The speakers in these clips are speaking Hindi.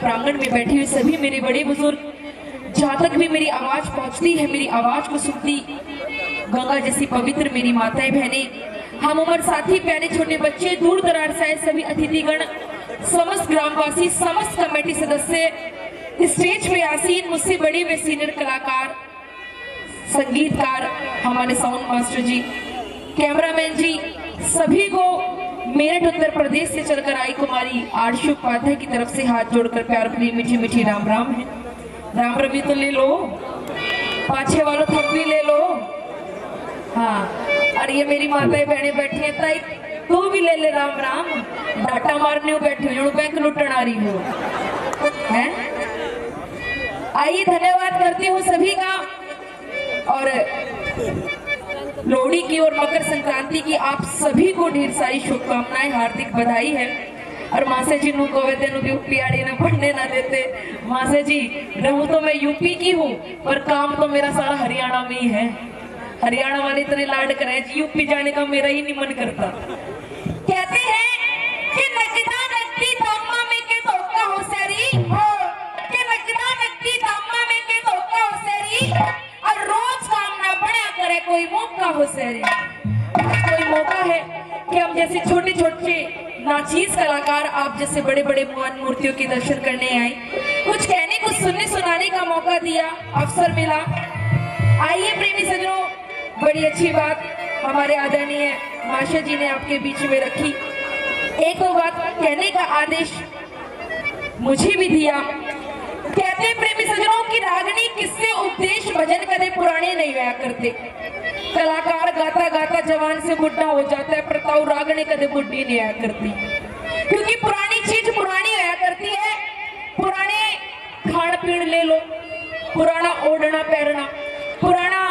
प्रांगण में बैठे हुए सभी मेरे बड़े बुज़ुर्ग, जहाँ तक भी मेरी आवाज़ पहुँचती है, मेरी आवाज़ को सुनती, गंगा जैसी पवित्र मेरी माताएँ बहनें, हम उम्र साथी प्यारे छोटे बच्चे, दूर दरार से सभी अतिथिगण, समस्त ग्रामवासी, समस्त कमेटी सदस्य, स्टेज पे आसीन, मुझसे बड़े वे सीनियर कलाकार, संगीतकार, हमारे sound master ji cameraman ji, सभी को मेरठ उत्तर प्रदेश से चलकर आई कुमारी आरशु उपाध्याय की तरफ़ से हाथ जोड़कर प्यार भरी मीठी मीठी राम राम है। राम रवि तो ले लो। पाछे वालों थक भी ले लो। हाँ और ये मेरी माताएँ बहनें बैठी हैं, ताई, तू भी ले ले राम राम। डाटा मारने बैठी हो बैंक लुटन आ रही हैं? आइए, धन्यवाद करती हूँ सभी का। और लोहड़ी की और मकर संक्रांति की आप सभी को ढेर सारी शुभकामनाएँ हार्दिक बधाई है। और मासे जी नु को तेनु की पियाड़ी ने पढ़ने ना देते। मासे जी, रहूँ तो मैं यूपी की हूँ, पर काम तो मेरा सारा हरियाणा में ही है। हरियाणा वाले इतने लाड करे यूपी जाने का मेरा ही नहीं मन करता। कहते हैं कि नगदी दामा में के धोखा हो कोई मौका हो। सरी कोई मौका है कि हम जैसे छोटे छोटे नाचीज कलाकार आप जैसे बड़े बड़े भगवान मूर्तियों के दर्शन करने आए। कुछ कहने, कुछ सुनने, सुनाने का मौका दिया, अवसर मिला। आइए प्रेमी सजनों, बड़ी अच्छी बात हमारे आदरणीय माशा जी ने आपके बीच में रखी। एक दो बात कहने का आदेश मुझे भी दिया। कहते प्रेमी सजनों की रागनी किससे उपदेश भजन कदे पुराने नहीं हुआ करते? कलाकार गाता गाता जवान से बुढ़ा हो जाता है प्रताऊ रागनी कदे बुढ़ी नहीं आया करती। क्योंकि पुरानी चीज़ पुरानी होया करती है। पुराने खान पीन ले लो, पुराना ओढ़ना पहनना पुराना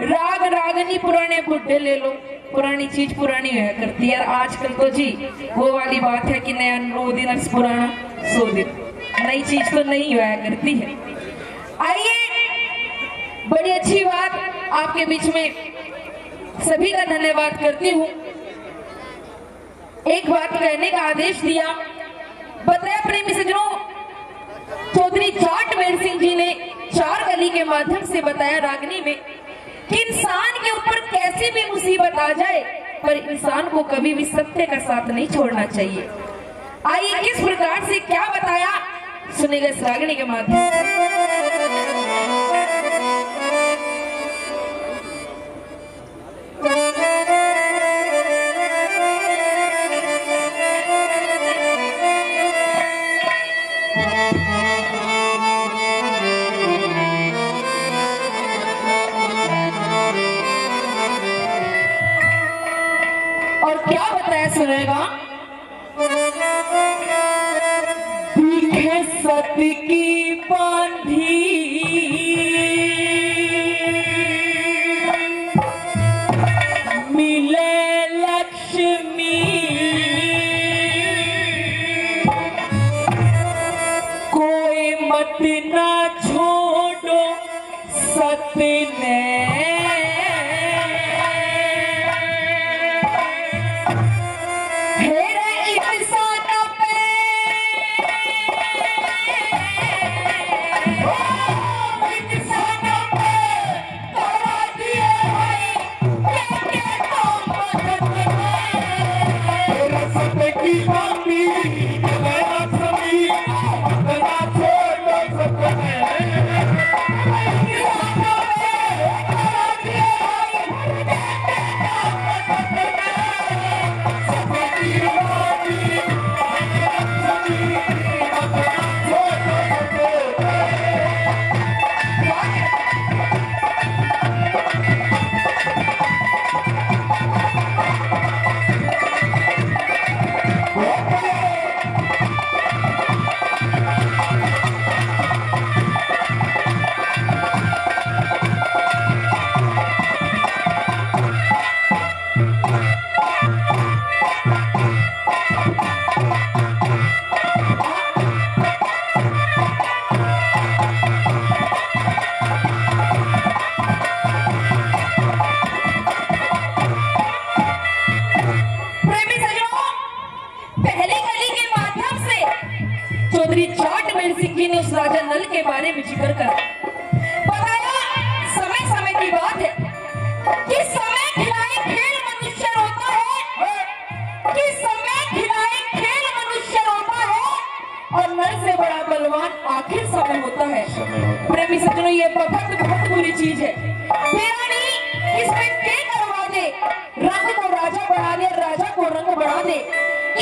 राग रागनी पुराने बुढ़े ले लो, पुरानी चीज़ पुरानी होया करती है। आजकल तो जी, वो वाली बात है कि नया नौ दिन पुराना, सो दिन नई चीज़ तो नहीं होया करती है। आइए, बड़ी अच्छी बात आपके बीच में सभी का धन्यवाद करती हूँ। एक बात कहने का आदेश दिया। बताया प्रेमी सजनों, चौधरी जाट मेर सिंह जी ने चार गली के माध्यम से बताया रागनी में कि इंसान के ऊपर कैसी भी मुसीबत आ जाए, पर इंसान को कभी भी सत्य का साथ नहीं छोड़ना चाहिए। आइए किस प्रकार से क्या बताया, सुनेगा इस रागनी के माध्यम से। सुनेगा दिखे सत की कबीर सिंह जी ने उस राजा नल के बारे में ज़िक्र करा। बताया समय समय की बात है कि समय खेल मनुष्य है कि समय खेल मनुष्य है और नल से बड़ा बलवान आखिर समय होता है। प्रेमी सजनों ये बहुत बहुत बुरी चीज़ है। दिया राजा को रंग बढ़ा दे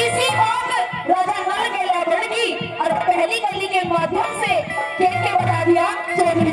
इसी बात राजा नल के गया की और पहली गली के माध्यम से देख के बता दिया। चौधरी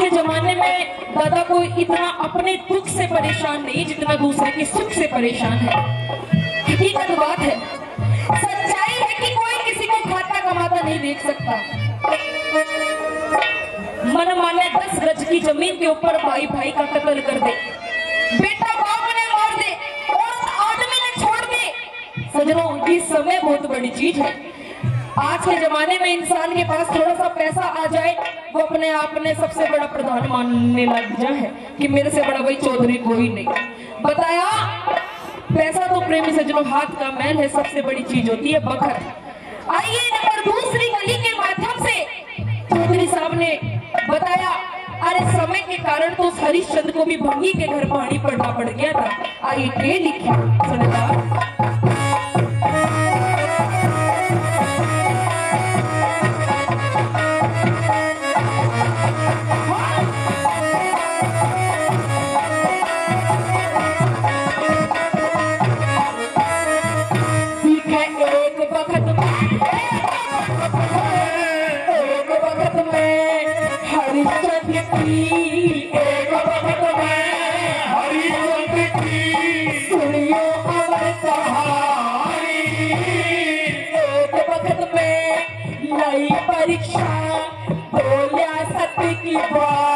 के जमाने में दादा कोई इतना अपने दुख से परेशान नहीं, जितना दूसरे के सुख से परेशान है। हकीकत बात है। सच्चाई है कि कोई किसी को खाता कमाता नहीं देख सकता। मन माने दस गज की ज़मीन के ऊपर भाई भाई का कत्ल कर दे। बेटा बाप ने मार दे और आदमी ने छोड़ दे। सजनों, ये समय बहुत बड़ी चीज़ है। आज के जमाने में इंसान के पास थोड़ा सा पैसा आ जाए, वो अपने आप ने सबसे बड़ा प्रधान मानने लग जा है कि मेरे से बड़ा भाई चौधरी कोई नहीं। बताया, पैसा तो प्रेमी सजनों हाथ का मैल है, सबसे बड़ी चीज़ होती है, बखत। आइए नंबर दूसरी गली के माध्यम से, चौधरी साहब ने बताया, अरे समय के कारण तो उस हरिश्चंद्र को भी भंगी के घर पानी पड़ना पड़ गया था। आइए के लिखिए सुनता। परीक्षा बोलिया सत्य की वाणी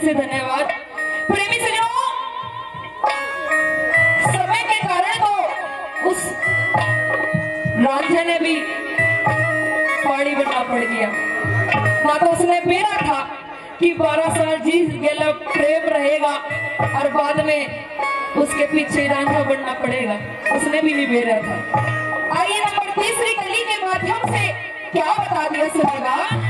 से धन्यवाद। प्रेमी सजनों, समय के कारण तो उस रांझा ने भी पानी बनना पड़ गया। ना तो उसने बेरा था कि 12 साल जी गेला प्रेम रहेगा और बाद में उसके पीछे रांझा बनना पड़ेगा। उसने भी नहीं बेरा था। आइए नंबर तीसरी कली के माध्यम से क्या बता दिया सुनेगा?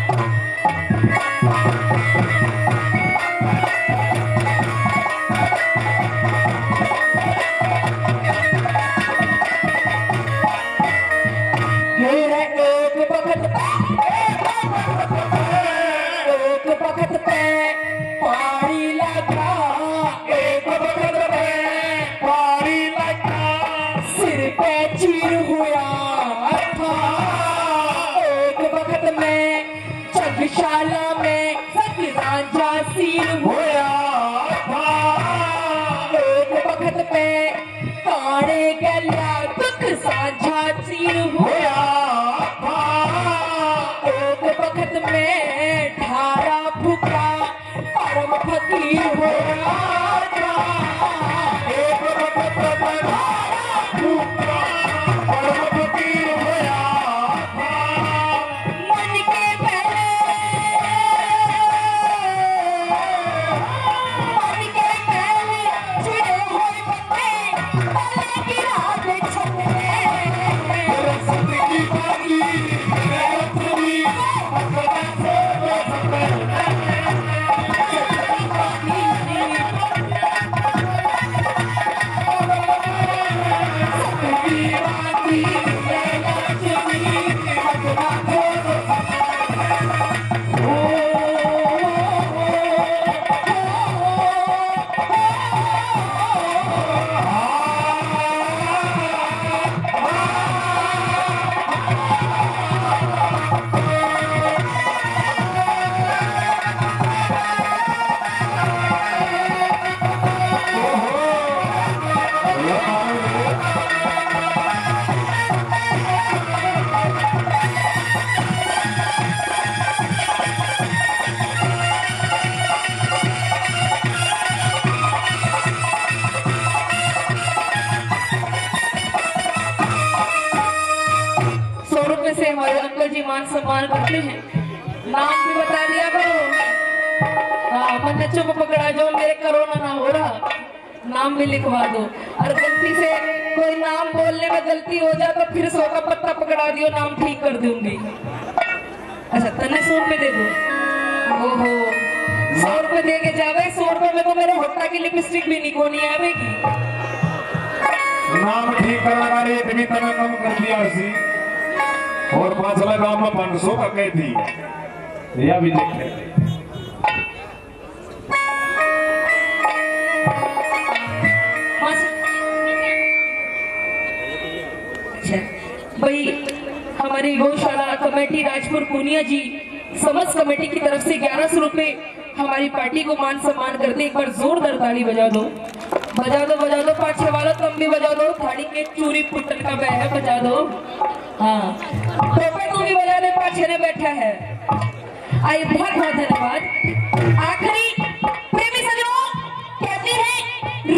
सौ मान सम्मान करते हैं। नाम भी बता दिया करो। हाँ मन चुप पकड़ा जो मेरे कोरोना ना हो रहा। नाम भी लिखवा दो। और गलती से कोई नाम बोलने में गलती हो जाए तो फिर सौ का पत्ता पकड़ा दियो, नाम ठीक कर दूँगी। अच्छा तने सौ रुपए दे दो। ओहो, सौ रुपए दे के जावे, सौ रुपए में तो मेरे होटा की लिपस्टिक भी नहीं कोनी आवेगी। नाम ठीक करने का रेट भी तने कम कर दिया सी और पाँच लगा में पाँच सौ का कह दी। यह भी देख अच्छा भाई, हमारी गौशाला कमेटी राजपुर पूनिया जी समस्त कमेटी की तरफ़ से ग्यारह सौ रुपए हमारी पार्टी को मान सम्मान करते एक बार जोरदार ताली बजा दो। बजा दो बजा दो पाछे वाला तुम भी बजा दो। थाड़ी के चूरी पुटन का बह है, बजा दो। हाँ। टोपे तू भी बजा दे पाछे ने बैठा है। आई बहुत बहुत धन्यवाद। आखिरी प्रेमी सजनों, कहते हैं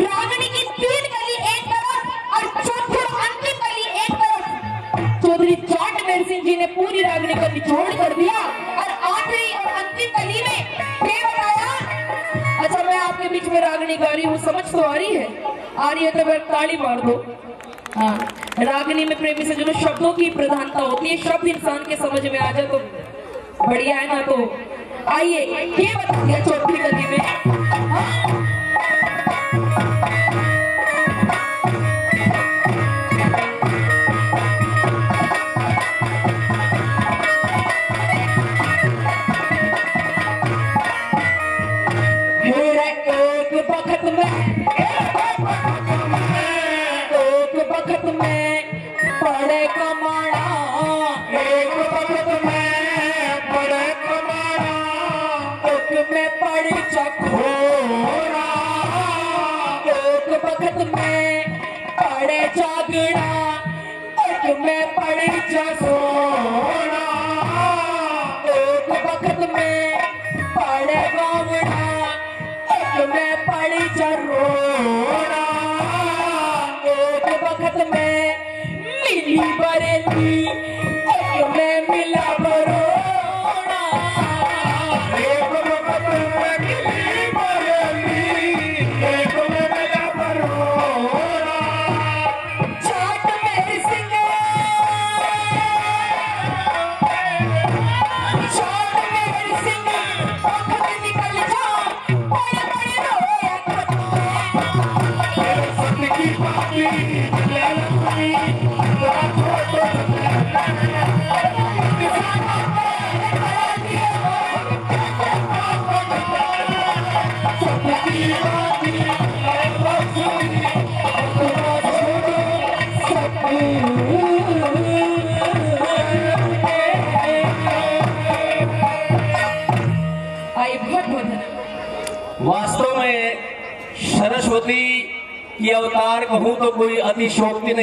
रागनी की तीन कली एक तरफ़ और चौथी अंतिम कली एक तरफ़। चौधरी चाट मेर सिंह जी ने पूरी रागनी का निचोड़ कर दिया और आखिरी और अंतिम कली में रागनी गा रही हूँ समझ तो आ रही है? आ रही है तो ताली मार दो। हाँ रागनी में प्रेमी से जुड़े शब्दों की प्रधानता होती है। शब्द इंसान के समझ में आ जाए तो बढ़िया है ना तो। आइए, ये बता दिया चौथी गली में। हाँ? बरेली। एक अवतार कहूँ तो कोई अतिशोक्ति नहीं।